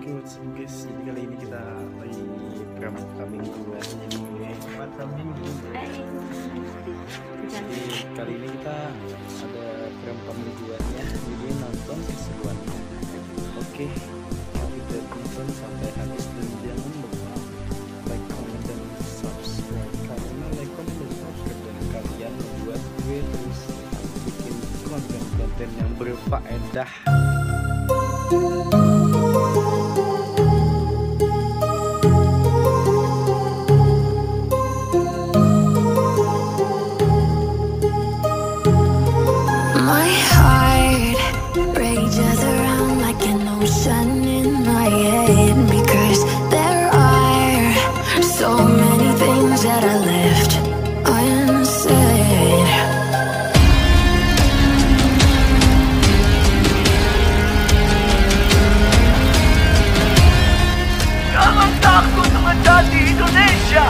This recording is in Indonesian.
Oke, what's up guys? Jadi kali ini kita lagi pramuka mingguan ini. mata minggu Jadi kali ini kita ada pramuka mingguannya. Jadi nonton keseruannya. Oke, kita tonton sampai habis dan jangan lupa like, comment, dan subscribe. Karena like, comment, dan subscribe dari kalian membuat gue terus bikin konten-konten yang berfaedah. My heart rages around like an ocean in my head Because there are so many things that I left unsaid Kamantak ko Indonesia!